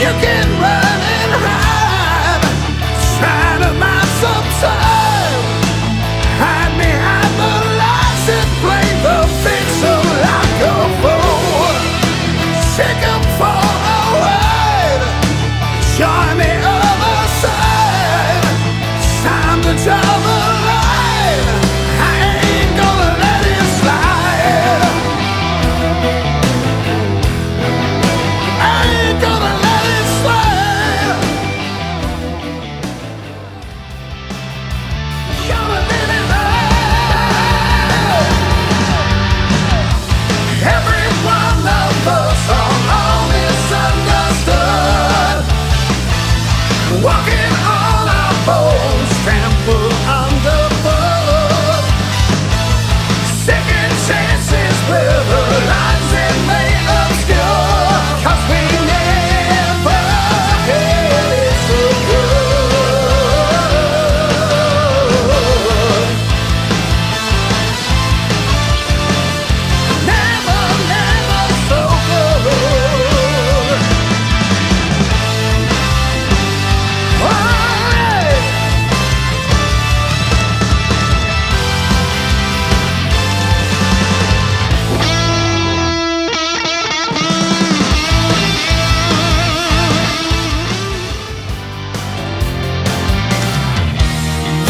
you can run and hide. To buy some time Hide me hide the lies and play the like a fool. Join the other side. Time to jump.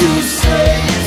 To say